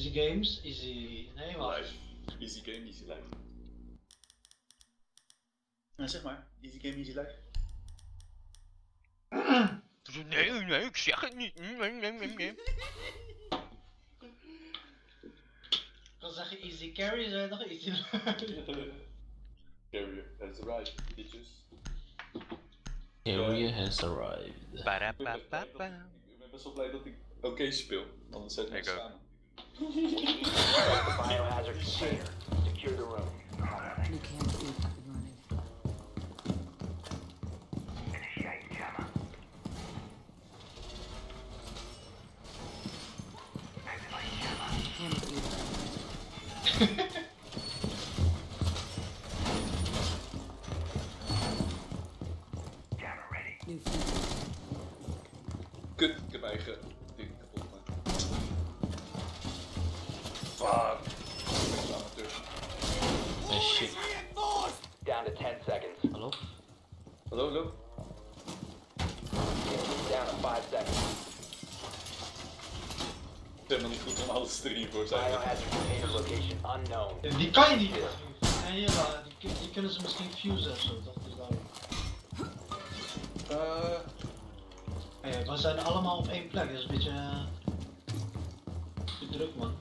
Easy games, easy... Nee, wacht. Live. Easy game, easy life. Ja, zeg maar. Easy game, easy life. Nee, nee, ik zeg het niet. Nee, nee, nee, nee. Ik kan zeggen easy carry, je toch easy... Carrier has arrived, bitches. Area has arrived. Ik ben, best wel blij dat ik oké speel. Anders zet ik me samen. Biohazard container. Secure the room. Helemaal niet goed om alles erin voor zijn. Unknown. Die kan je niet. Nee, jawel, die, kun- die kunnen ze misschien fusen of zo, toch? Dus daarom. Eh, Hey, we zijn allemaal op één plek, dat is een beetje... eh, te druk, man.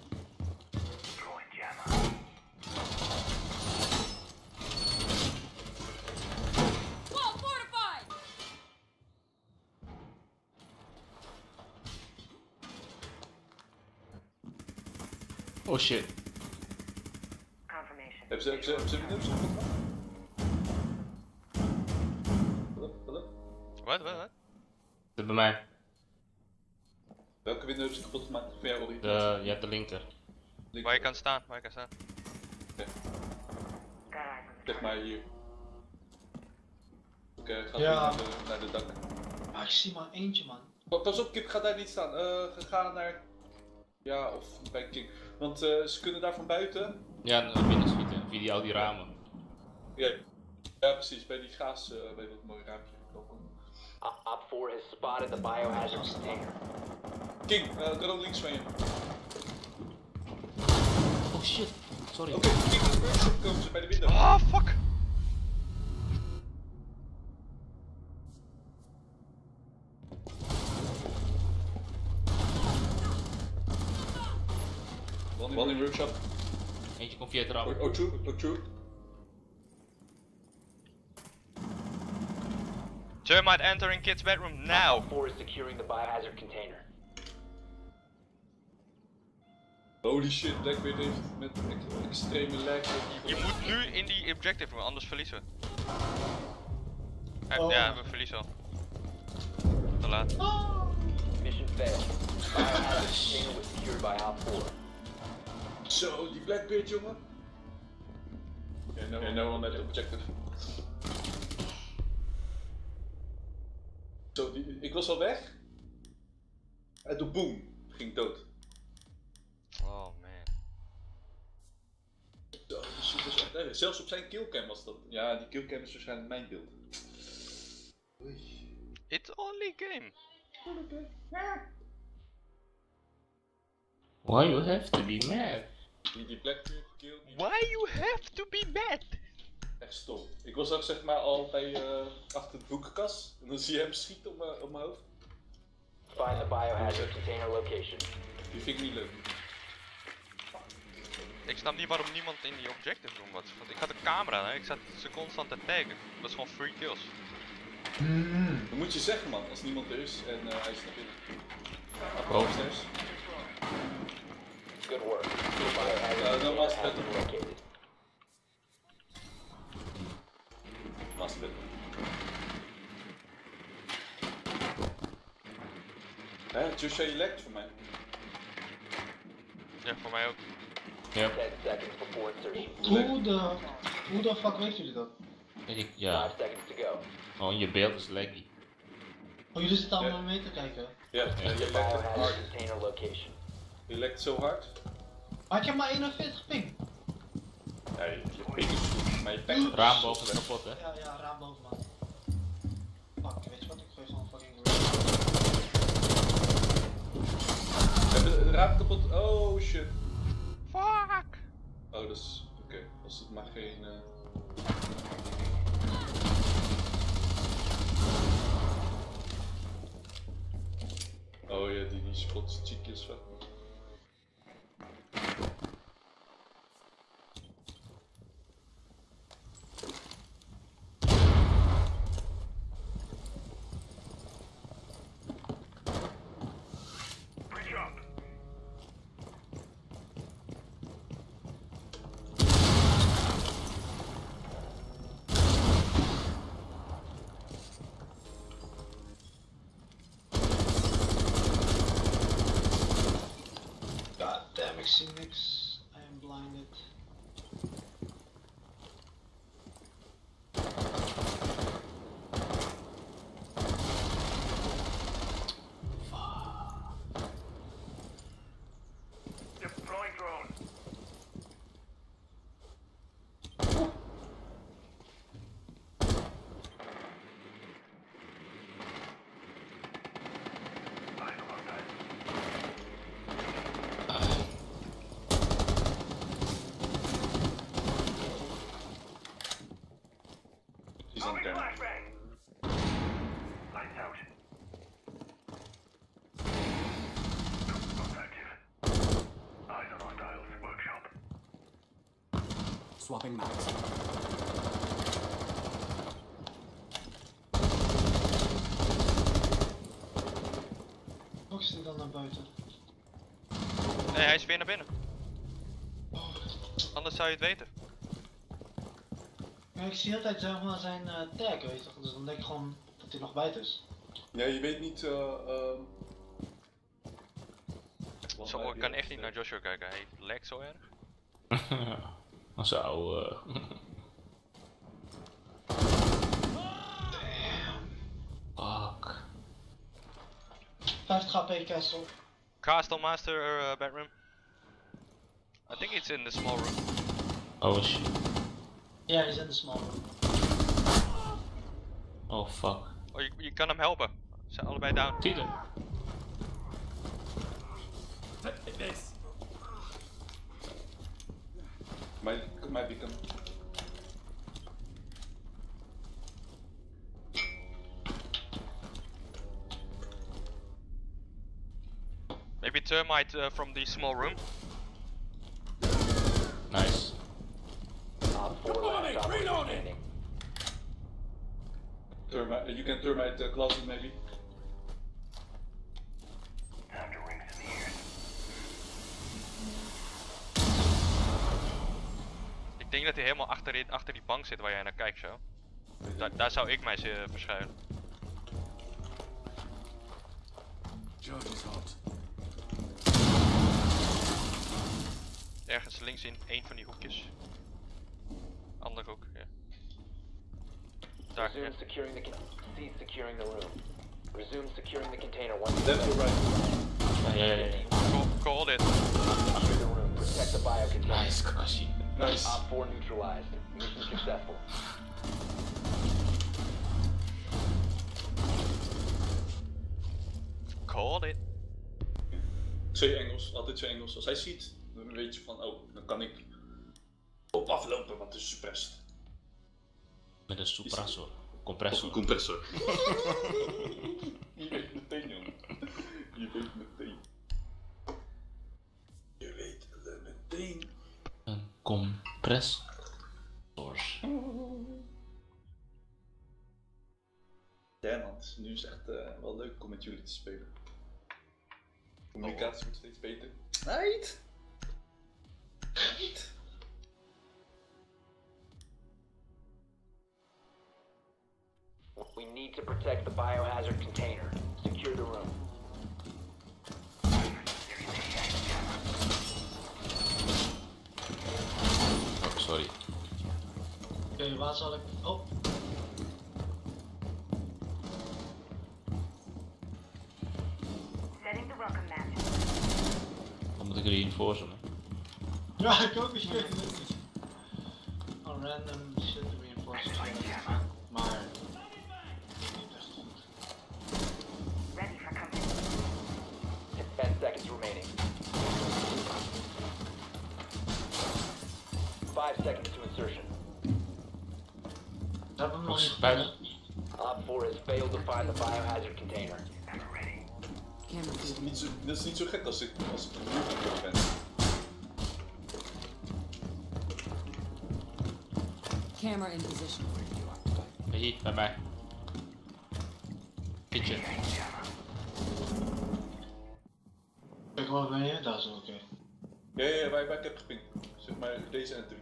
Oh shit. Confirmation. hebben ze, hebben ze, hebben ze hebben ze. Wat, wat, wat? Zit bij mij. Welke window ze kapot gemaakt? Van jou, Ori? De, je hebt de linker. Link- Waar je kan staan, waar je kan staan. On the Zeg maar hier. Oké, ga Ja. naar, de, naar de dak. Ah, ik zie maar eentje, man. Pa- Pas op, Kip, ga daar niet staan. Eh, ga naar... Ja, of bij King. Want eh, ze kunnen daar van buiten... Ja, naar binnen schieten. Via die, al die ramen. Ja, ja precies. Bij die gaas, eh, bij dat mooie raampje. kopen. Op Op 4 has spotted the biohazard container. King, eh drone links van je. Oh shit. Sorry. Oké, King, workshop komen ze bij de window. Ah, fuck! In workshop. Eentje komt via het raam. Oh, oh, true, oh, true. Termite entering kid's bedroom now! 4 is securing the biohazard container. Holy shit, Blackbeard heeft met ex- extreme lag. Je moet nu in die objective room, anders verliezen we. Eh, Oh. Ja, we verliezen al. Te laat. Mission failed. Biohazard container was secured by Op 4. Zo, die Blackbeard, jongen. Ja, no, yeah, no one at objective. Zo, die, ik was al weg. En toen boom, ging ik dood. Oh man. Zo, die shit is echt erg. Zelfs op zijn killcam was dat. Ja, die killcam is waarschijnlijk mijn beeld. Oei. It's only game. Why you have to be mad? Why you have to be mad? echt stom. Ik was ook zeg maar al bij, eh, achter de boekenkast. En dan zie je hem schieten op mijn op mijn hoofd. Find the biohazard container location. Die vind ik niet leuk. Ik snap niet waarom niemand in die objective room was. Want ik had een camera, hè. ik zat ze constant te taggen. Dat is gewoon free kills. Dat moet je zeggen man, als niemand er is en eh, hij is naar binnen. Oh. Upstairs. Good work. The Uh, last has been button. located. Last bit. Hè, Joshua, je lekt voor mij. Ja, voor mij ook. Yep. 10 seconds before insertion. Hoe de... Hoe de fuck weten jullie dat? Weet ik, 5 ja. seconds to go. Oh, je beeld is laggy. Oh, jullie zitten allemaal Ja. mee te kijken. Ja, Ja. je lekt Biohazard hard. Je lekt zo hard. Ik heb maar 41 ping. Ja, je, je ping is goed, maar je ping Raam boven is kapot, hè? Ja, ja, raam boven man. Fuck, weet je wat? Ik gooi gewoon fucking... We hebben de raam kapot. Oh shit. Oh, dat is. Oké, als het maar geen. eh, Oh ja, die, die spots cheekjes van. God damn, ik zie niks. I am blinded. Die is aan het rennen. Swapping mags. Nog is die dan naar buiten? Nee, hij is weer naar binnen. Anders zou je het weten. Ja, ik zie altijd zeg maar zijn eh, tag, weet je? Dus dan denk ik gewoon dat hij nog buiten is. Ja, je weet niet. eh ehm, Zo, hij ik kan echt niet eh, naar Joshua kijken, hij lekt zo erg. Als oude. eh, 50 HP castle. Castle Master uh, bedroom. I think it's in the small room. Oh shit. Ja, hij is in de small room. Oh fuck. Oh, je, je kan hem helpen. Ze zijn allebei down. Mij, mij die kan. Maybe termite uh, from the small room. Nice. Op 4 last operator standing. Thermite, you can thermite the closet maybe. Denk dat hij helemaal achterin, achter die bank zit waar jij naar kijkt zo. Da- daar zou ik mij uh, verschuilen. Charge is hot. Ergens links in één van die hoekjes. Andere hoek, ja. Daar, ja. Resume securing the cease securing the room. Resume securing the container once Left or right? Ja, ja, ja. Call, call it. Protect the bio container. Nice, Kashi. Nice. Op 4 neutralized. Mission successful. Call it. Twee Engels, altijd twee Engels. Als hij ziet, dan weet je van, oh, dan kan ik op aflopen, want het is suppressed. Met een suppressor. Of een Compressor. compressor. je weet meteen, jongen. Je weet meteen. Compressor. Ja man, het is nu is echt eh, wel leuk om met jullie te spelen. Communicatie wordt steeds beter. Right? Right? We need to protect the biohazard container. Secure the room. Oh, sorry. Oké, waar zal ik... Oh, Setting the welcome mat. Dan moet ik reinforcen. ja, ik ook. Het niet. Oh, random shit reinforced. Maar... niet echt goed. Ready for company. 10 seconds remaining. Five seconds to insertion. Hebben we nog. Op 4 has failed to find the biohazard container. Camera Dat is niet zo, dat is niet zo gek als ik, als ik een ben. Camera in position. Hier, bij mij. Kitchen. Kijk, waar ben je? Dat is oké. Ja, ja, ja, wij, wij, ik heb gepinkt. Zeg maar deze entry.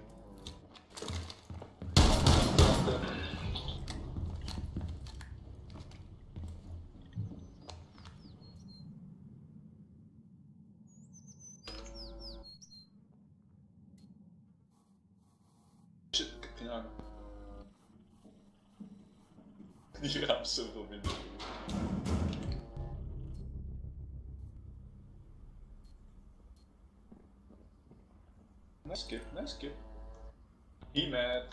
Shit, ik heb geen arm. Die raam is zoveel minder. Nice skip, nice skip. He mad.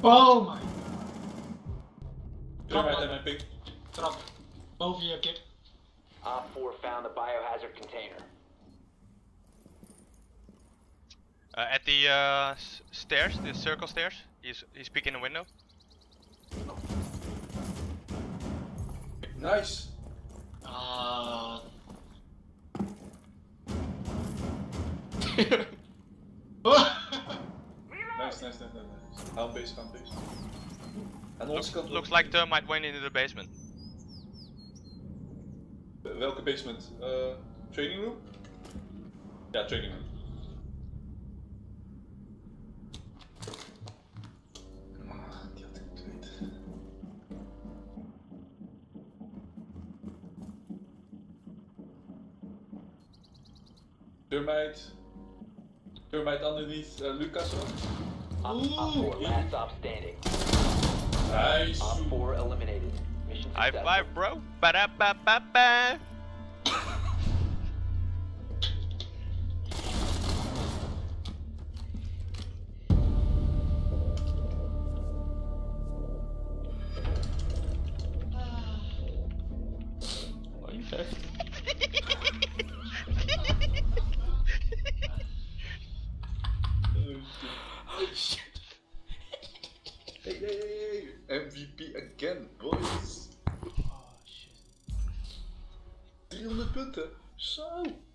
Oh my. Thermite en mijn ping. Trap. Boven je kip. Op 4 found the biohazard container. Uh, at the uh, stairs, the circle stairs. He's he's peeking the window. Nice. Ah. Nice, nice, nice, nice. nice. Hou base, hou base. Aan Looks, looks like Termite went into the basement. Welke basement? Uh, training room? Ja, training room. Thermite. Thermite underneath uh, Lucas. hoor. Op, op 4 last stop standing. Nice. Op 4 eliminated. Mission High five, bro. Ba da ba ba ba. Again, boys. Oh shit. 300 punten. Zo.